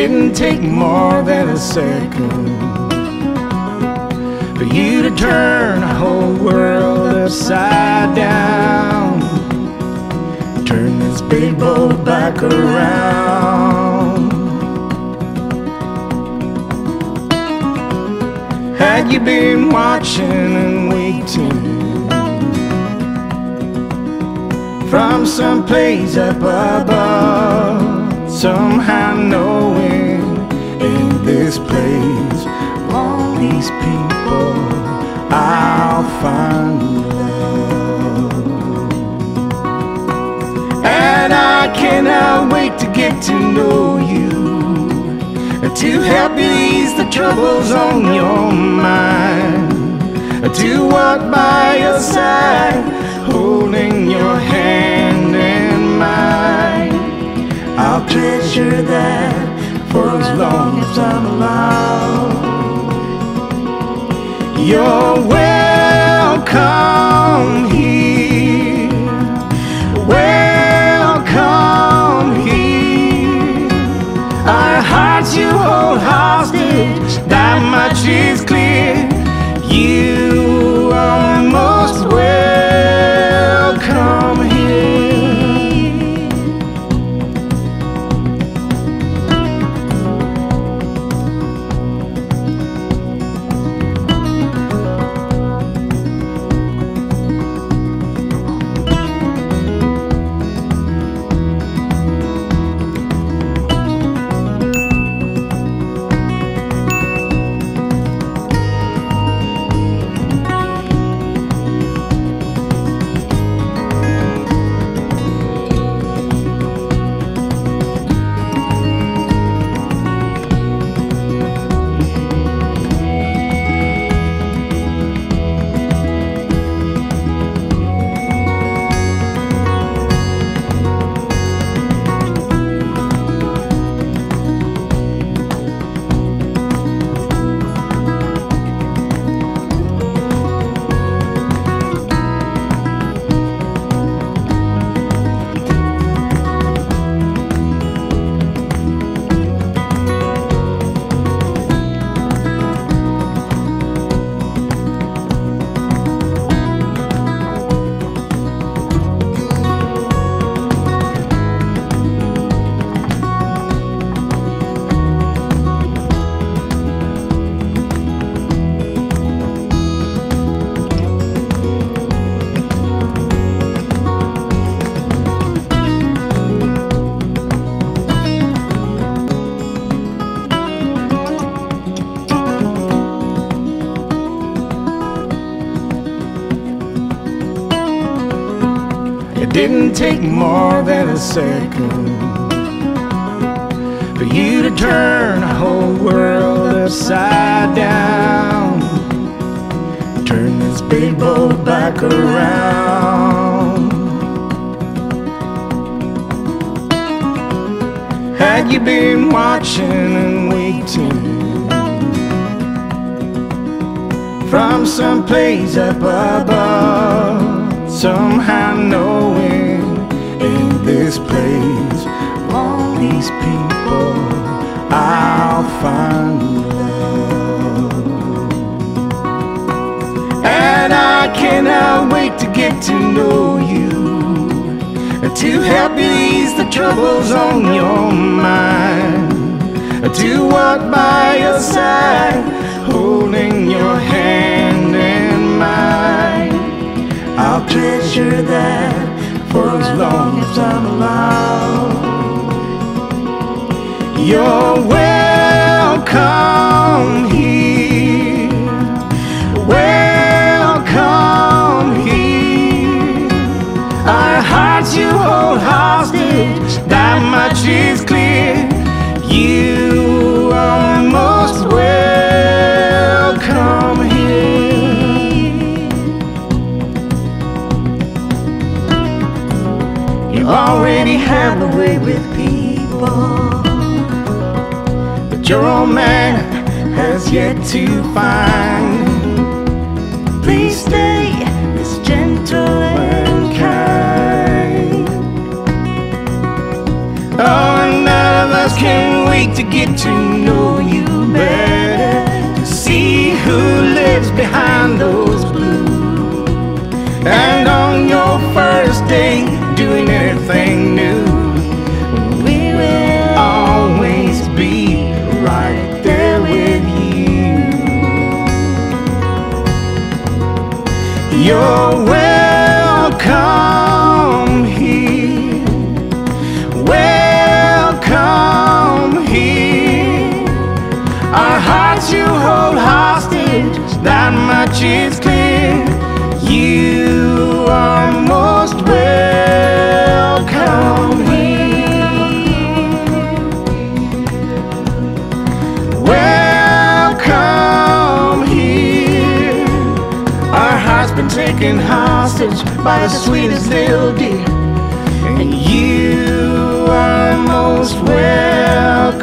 didn't take more than a second for you to turn a whole world upside down. Turn this big boat back around. Had you been watching and waiting from some place up above, somehow knowing in this place, all these people, I'll find love. And I cannot wait to get to know you to help you ease the troubles on your mind. To walk by your side, for as long as I'm alive. You're take more than a second for you to turn a whole world upside down. Turn this big boat back around. Had you been watching and waiting from some place up above, somehow knowing in this place, all these people, I'll find love. And I cannot wait to get to know you to help you ease the troubles on your mind. To walk by your side, holding your hand in mine. I'll treasure that for as long as I'm alive. You're welcome here. Welcome here. Our hearts you hold hostage, that much is clear. Way with people, but your old man has yet to find. Please stay this gentle and kind. Oh, none of us can wait to get to know you better, to see who lives behind those blues. And on your first day, doing anything new, much clear. You are most welcome here. Welcome here. Our hearts been taken hostage by the sweetest little deer. And you are most welcome.